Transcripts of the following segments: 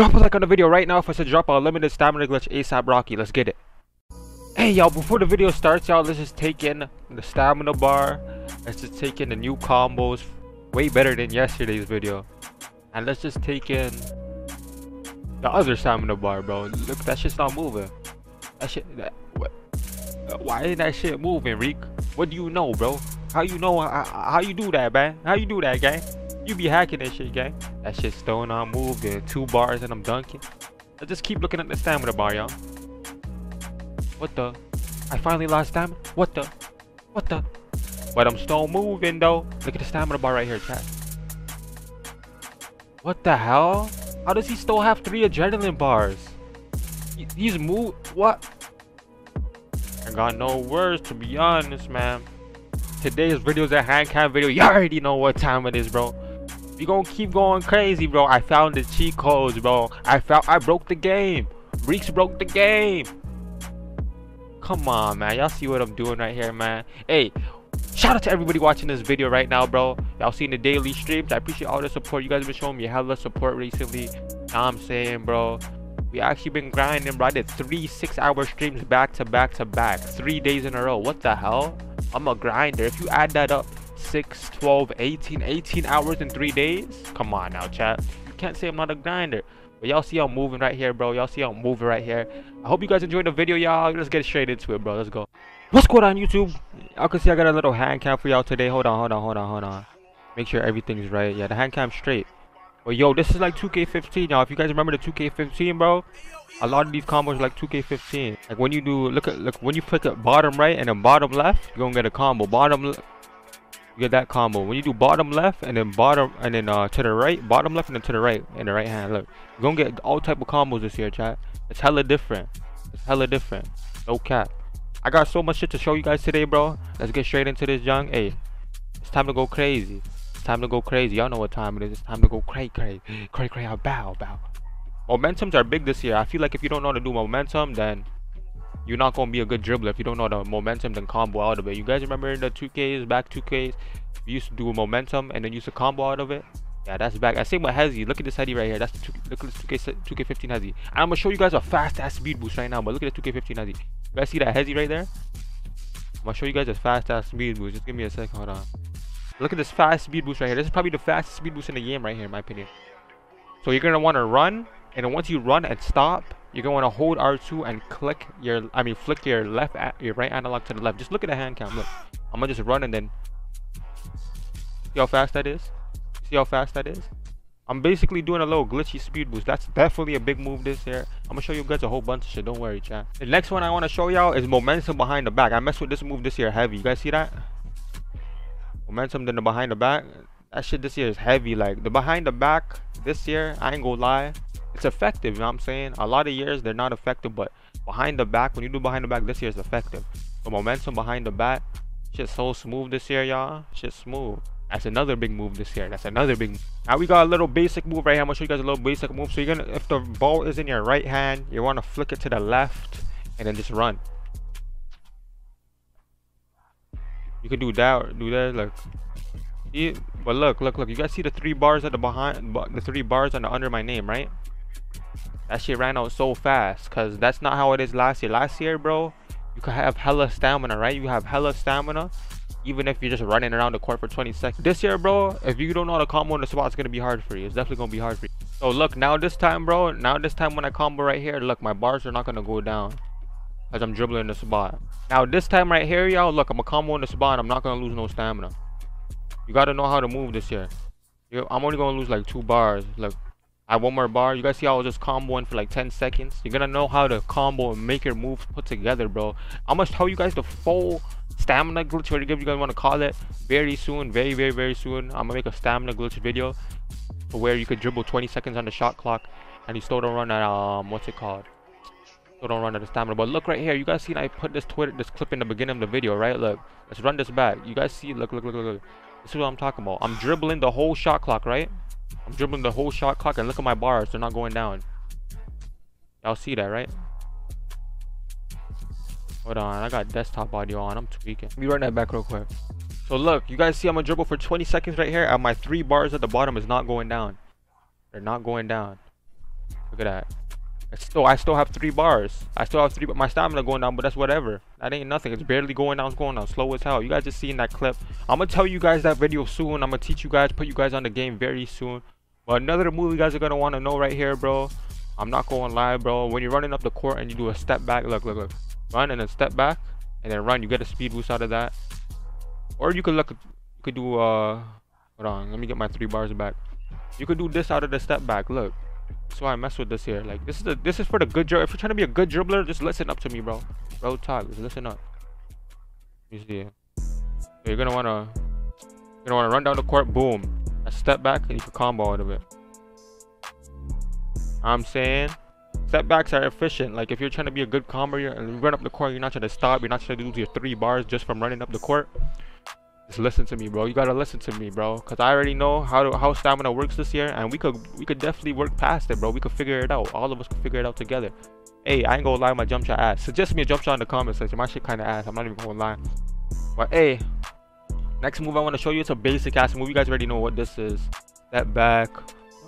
Drop a like on the video right now for us to drop a limited stamina glitch ASAP Rocky. Let's get it. Hey y'all, before the video starts, y'all, let's just take in the stamina bar. Let's just take in the new combos. Way better than yesterday's video. And let's just take in the other stamina bar, bro. Look, that shit's not moving. That shit, that, what? Why ain't that shit moving, Reek? What do you know, bro? How you know? How, how you do that, man? How you do that, gang? You be hacking that shit, gang. That shit's still not moving. Two bars and I'm dunking. I just keep looking at the stamina bar, y'all. What the? I finally lost stamina? What the? What the? But I'm still moving, though. Look at the stamina bar right here, chat. What the hell? How does he still have three adrenaline bars? He's move. What? I got no words to be honest, man. Today's video is a hand cam video. You already know what time it is, bro. We gonna keep going crazy, bro. I found the cheat codes, bro. I found I broke the game. Reeks broke the game. Come on, man. Y'all see what I'm doing right here, man. Hey, shout out to everybody watching this video right now, bro. Y'all seen the daily streams. I appreciate all the support. You guys have been showing me hella support recently. Now I'm saying, bro. We actually been grinding, bro. I did three six-hour streams back to back to back. Three days in a row. What the hell? I'm a grinder. If you add that up, 6, 12, 18, 18 hours in three days? Come on now, chat. You can't say I'm not a grinder. But y'all see I'm moving right here, bro. Y'all see I'm moving right here. I hope you guys enjoyed the video, y'all. Let's get straight into it, bro. Let's go. What's going on, YouTube? Y'all can see I got a little hand cam for y'all today. Hold on, hold on, hold on, hold on. Make sure everything's right. Yeah, the hand cam's straight. But yo, this is like 2K15, y'all. If you guys remember the 2K15, bro, a lot of these combos are like 2K15. Like when you do, look at, look, when you click at bottom right and then bottom left, you're gonna get a combo. Bottom, get that combo. When you do bottom left and then bottom and then uh to the right, bottom left and then to the right in the right hand, look, you're gonna get all type of combos this year, chat. It's hella different. It's hella different. No cap. I got so much shit to show you guys today, bro. Let's get straight into this, young. Hey, it's time to go crazy. It's time to go crazy. Y'all know what time it is. It's time to go cray cray. Cray cray out bow bow. Momentums are big this year. I feel like if you don't know how to do momentum, then you're not gonna be a good dribbler. If you don't know the momentum, then combo out of it. You guys remember the 2Ks, back 2Ks? We used to do a momentum and then used to combo out of it. Yeah, that's back. I same with Hezzy. Look at this Hezzy right here. That's the two, look at this 2K 2K15 Hezzy. I'm gonna show you guys a fast ass speed boost right now. But look at the 2K15 Hezzy. You guys see that Hezzy right there? I'm gonna show you guys a fast ass speed boost. Just give me a second. Hold on. Look at this fast speed boost right here. This is probably the fastest speed boost in the game right here, in my opinion. So you're gonna want to run, and once you run and stop, you're want to hold R2 and click your, I mean, flick your left, your right analog to the left. Just look at the hand cam. Look, I'm gonna just run and then see how fast that is. See how fast that is. I'm basically doing a little glitchy speed boost. That's definitely a big move this year. I'm gonna show you guys a whole bunch of shit. Don't worry, chat. The next one I want to show y'all is momentum behind the back. I messed with this move this year heavy. You guys see that? momentum than the behind the back. That shit this year is heavy. Like the behind the back this year, I ain't gonna lie, it's effective. You know what I'm saying? A lot of years they're not effective, but behind the back, when you do behind the back, this year is effective. The momentum behind the back, shit so smooth this year, y'all. Shit smooth. That's another big move this year. That's another big. Move. Now we got a little basic move right here. I'm gonna show you guys a little basic move. So you're gonna, if the ball is in your right hand, you wanna flick it to the left, and then just run. You can do that do that, like. See, but look, look, look. You guys see the three bars at the behind, the three bars on the under my name, right? That shit ran out so fast, cause that's not how it is last year. Last year, bro, you could have hella stamina, right? You have hella stamina, even if you're just running around the court for 20 seconds. This year, bro, if you don't know how to combo in the spot, it's gonna be hard for you. It's definitely gonna be hard for you. So look, now this time, bro, now this time when I combo right here, look, my bars are not gonna go down as I'm dribbling the spot. Now this time right here, y'all, look, I'm a combo in the spot. I'm not gonna lose no stamina. You gotta know how to move this year. I'm only gonna lose like two bars. Look, I have one more bar. You guys see how I was just comboing for like 10 seconds. You're gonna know how to combo and make your moves put together, bro. I'm gonna tell you guys the full stamina glitch, whatever you guys want to call it, very soon, very, very, very soon. I'm gonna make a stamina glitch video where you could dribble 20 seconds on the shot clock and you still don't run at um what's it called? so don't run out of stamina but look right here you guys see I put this Twitter this clip in the beginning of the video right look let's run this back you guys see look look look look, look. this is what I'm talking about I'm dribbling the whole shot clock right I'm dribbling the whole shot clock and look at my bars they're not going down. Y'all see that right? Hold on I got desktop audio on I'm tweaking. Let me run that back real quick. So look you guys see I'm gonna dribble for 20 seconds right here and my three bars at the bottom is not going down. They're not going down. Look at that. I still, I still have three bars. I still have three, but my stamina going down, but that's whatever. That ain't nothing. It's barely going down. It's going down slow as hell. You guys just seen that clip. I'm gonna tell you guys that video soon. I'm gonna teach you guys, put you guys on the game very soon. But another move you guys are gonna want to know right here, bro. I'm not going live, bro. When you're running up the court and you do a step back, look, look, look, run and then step back and then run. You get a speed boost out of that. Or you could look, you could do uh, hold on. Let me get my three bars back. You could do this out of the step back. Look. That's why I mess with this here. Like this is the this is for the good dribble. If you're trying to be a good dribbler, just listen up to me, bro. Bro, talk. Just listen up. You see it. you're gonna wanna you're gonna wanna run down the court, boom. A step back and you can combo out of it. I'm saying step backs are efficient. Like if you're trying to be a good combo and you run up the court, you're not trying to stop, you're not trying to lose your three bars just from running up the court. Just listen to me, bro. You gotta listen to me, bro. Cause I already know how to, how stamina works this year, and we could we could definitely work past it, bro. We could figure it out. All of us could figure it out together. Hey, I ain't gonna lie, my jump shot ass. Suggest me a jump shot in the comment section. My shit kinda ass. I'm not even gonna lie. But hey, next move I want to show you. It's a basic ass move. You guys already know what this is. Step back,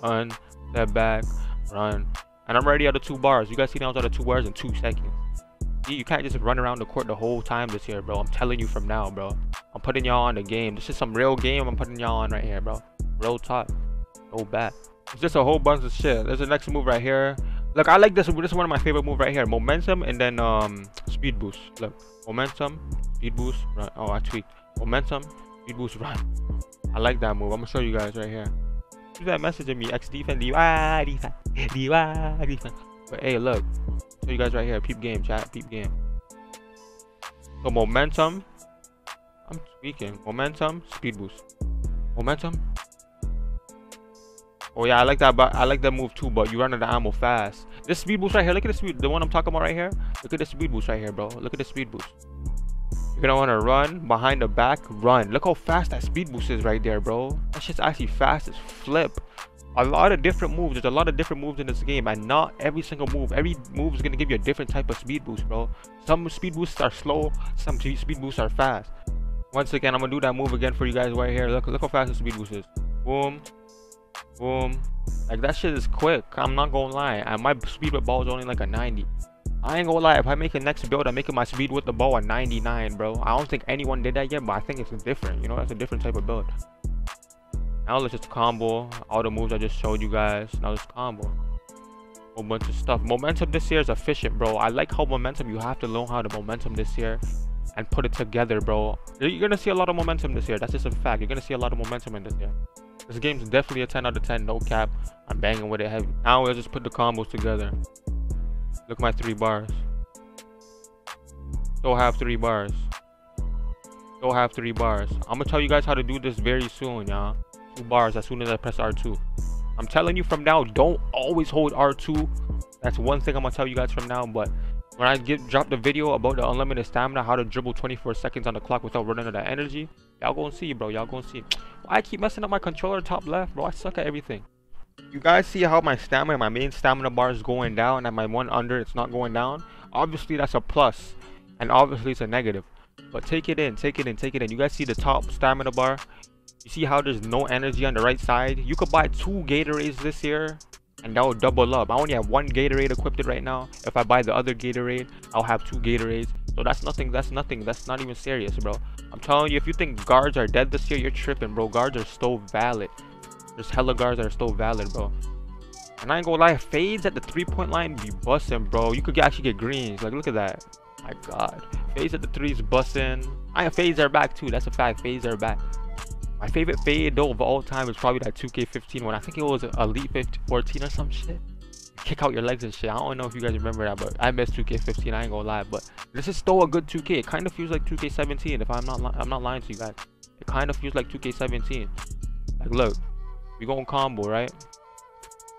run, step back, run. And I'm already out of two bars. You guys see now I was out of two bars in two seconds. You can't just run around the court the whole time this year, bro. I'm telling you from now, bro. I'm putting y'all on the game. This is some real game I'm putting y'all on right here, bro. Real talk. No bad. It's just a whole bunch of shit. There's the next move right here. Look, I like this. This is one of my favorite moves right here. Momentum and then um speed boost. Look, momentum, speed boost, run. Oh, I tweaked. Momentum, speed boost, run. I like that move. I'm gonna show you guys right here. Who's that messaging me? X defense, DY defense, DY defense. But hey, look, show you guys right here. Peep game, chat. Peep game. So momentum. I'm speaking. Momentum, speed boost. Momentum. Oh yeah, I like that. But I like that move too. But you run out of ammo fast. This speed boost right here. Look at the speed. The one I'm talking about right here. Look at the speed boost right here, bro. Look at the speed boost. You're gonna wanna run behind the back. Run. Look how fast that speed boost is right there, bro. That shit's actually fast as flip a lot of different moves. There's a lot of different moves in this game, and not every single move. Every move is gonna give you a different type of speed boost, bro. Some speed boosts are slow, some speed boosts are fast. Once again, I'm gonna do that move again for you guys right here. Look, look how fast the speed boost is. Boom, boom. Like that shit is quick. I'm not gonna lie. And my speed with ball is only like a 90. I ain't gonna lie. If I make a next build, I'm making my speed with the ball a 99, bro. I don't think anyone did that yet, but I think it's different. You know, that's a different type of build. Now let's just combo all the moves I just showed you guys. Now let's combo. A bunch of stuff. Momentum this year is efficient, bro. I like how momentum, you have to learn how to momentum this year and put it together, bro. You're gonna see a lot of momentum this year. That's just a fact. You're gonna see a lot of momentum in this year. This game's definitely a 10 out of 10, no cap. I'm banging with it heavy. Now we'll just put the combos together. Look my three bars. Still have three bars. Still have three bars. I'm gonna tell you guys how to do this very soon, y'all two bars as soon as I press R2. I'm telling you from now, don't always hold R2. That's one thing I'm gonna tell you guys from now. But when I get drop the video about the unlimited stamina, how to dribble 24 seconds on the clock without running out of energy, y'all gonna see, bro. Y'all gonna see. Why I keep messing up my controller top left, bro? I suck at everything. You guys see how my stamina, my main stamina bar is going down, and my one under it's not going down. Obviously that's a plus, and obviously it's a negative. But take it in, take it in, take it in. You guys see the top stamina bar? You see how there's no energy on the right side? You could buy two Gatorades this year and that will double up. I only have one Gatorade equipped right now. If I buy the other Gatorade, I'll have two Gatorades. So that's nothing, that's nothing, that's not even serious, bro. I'm telling you, if you think guards are dead this year, you're tripping, bro. Guards are still valid. There's hella guards that are still valid, bro. And I ain't gonna lie, fades at the three-point line be busting, bro. You could actually get greens. Like, look at that. My God. Fades at the threes busting. I fades are back, too. That's a fact. Fades are back. My favorite fade though of all time is probably that 2K15 one. I think it was Elite 15, 14 or some shit. Kick out your legs and shit. I don't know if you guys remember that, but I miss 2K15. I ain't gonna lie, but this is still a good 2K. It kind of feels like 2K17. If I'm not, I'm not lying to you guys. It kind of feels like 2K17. Like, look, we going combo, right?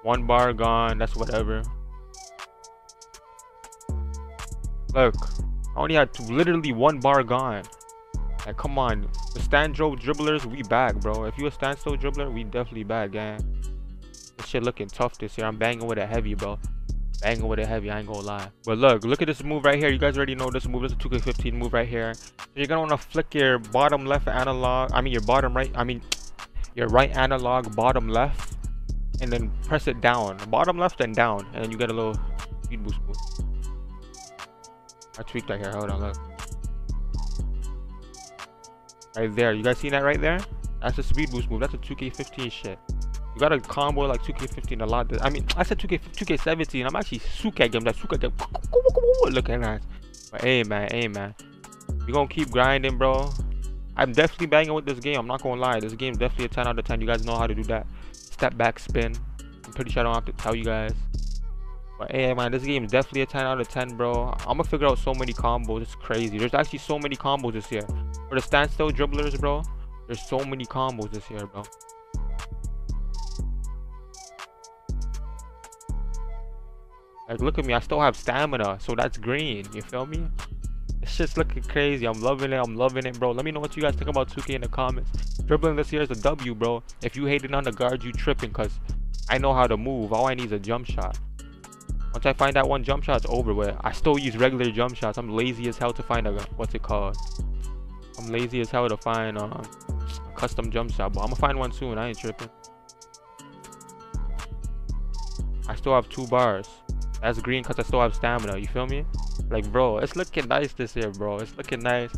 One bar gone. That's whatever. Look, I only had literally one bar gone. Like, come on. The stand dribble dribblers, we back, bro. If you a standstill dribbler, we definitely back, gang. This shit looking tough this year. I'm banging with a heavy, bro. Banging with a heavy, I ain't gonna lie. But look, look at this move right here. You guys already know this move. This is a 2K15 move right here. So you're gonna wanna flick your bottom left analog. I mean, your bottom right. I mean, your right analog bottom left and then press it down, bottom left and down, and then you get a little speed boost move. I tweaked right here. Hold on, look. Right there. You guys seen that right there? That's a speed boost move. That's a 2K15 shit. You got a combo like 2K15 a lot. I mean, I said 2K 2K17. I'm actually Suka game. That Suka game. Looking at. That. But hey man, hey man, you gonna keep grinding, bro. I'm definitely banging with this game. I'm not gonna lie. This game definitely a 10 out of 10. You guys know how to do that. Step back spin. I'm pretty sure I don't have to tell you guys. But hey man, this game is definitely a 10 out of 10, bro. I'm gonna figure out so many combos. It's crazy. There's actually so many combos this year. For the standstill dribblers, bro, there's so many combos this year, bro. Like, look at me. I still have stamina, so that's green. You feel me? It's just looking crazy. I'm loving it. I'm loving it, bro. Let me know what you guys think about 2K in the comments. Dribbling this year is a W, bro. If you hated on the guards, you tripping, because I know how to move. All I need is a jump shot. Once I find that one jump shot, it's over with. I still use regular jump shots. I'm lazy as hell to find a, what's it called? I'm lazy as hell to find uh, a custom jump shot, but I'm gonna find one soon. I ain't tripping. I still have two bars. That's green because I still have stamina. You feel me? Like, bro, it's looking nice this year, bro. It's looking nice.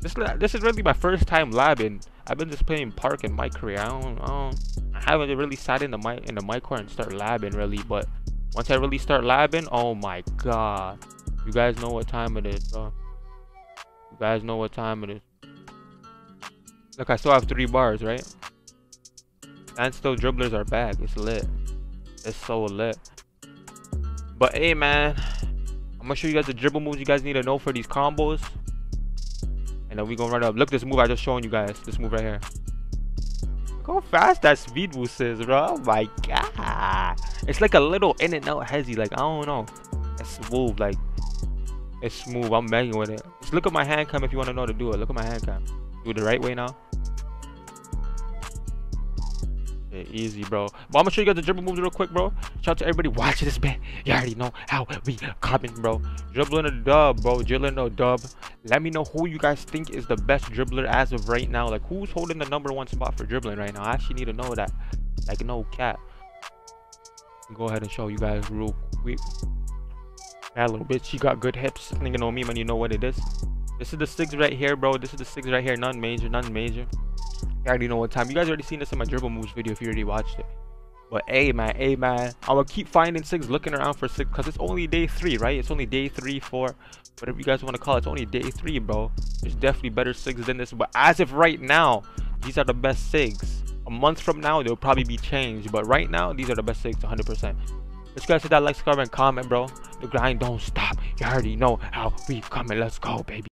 This this is really my first time labbing. I've been just playing park in my career. I don't, I don't, I haven't really sat in the mic in the MyCourt and start labbing really. But once I really start labbing, oh my god, you guys know what time it is, bro. You guys know what time it is. Look, I still have three bars, right? And still dribblers are back. It's lit. It's so lit. But hey, man, I'm gonna show you guys the dribble moves you guys need to know for these combos. And then we gonna run up. Look this move I just showing you guys. This move right here. Look how fast that speed boost is, bro. Oh my god. It's like a little in and out hezzy. Like, I don't know. It's smooth. Like, it's smooth. I'm banging with it. Just look at my hand cam if you want to know how to do it. Look at my hand cam. Do the right way now. Yeah, easy, bro. But I'm gonna show you guys the dribble moves real quick, bro. Shout out to everybody watching this, man. You already know how we coming, bro. Dribbling a dub, bro. Dribbling a dub. Let me know who you guys think is the best dribbler as of right now. Like, who's holding the number one spot for dribbling right now? I actually need to know that. Like, no cap. Go ahead and show you guys real quick. That little bitch, she got good hips. Nigga know me, man. You know what it is. This is the six right here, bro. This is the six right here. None major, none major. You already know what time. You guys already seen this in my dribble moves video if you already watched it. But hey man, hey man, I'm gonna keep finding six, looking around for six, cause it's only day three, right? It's only day three, four, whatever you guys want to call it. It's only day three, bro. There's definitely better six than this, but as of right now, these are the best six. A month from now, they'll probably be changed, but right now, these are the best six, 100%. Let's guys hit that like, subscribe, and comment, bro. The grind don't stop. You already know how we coming. Let's go, baby.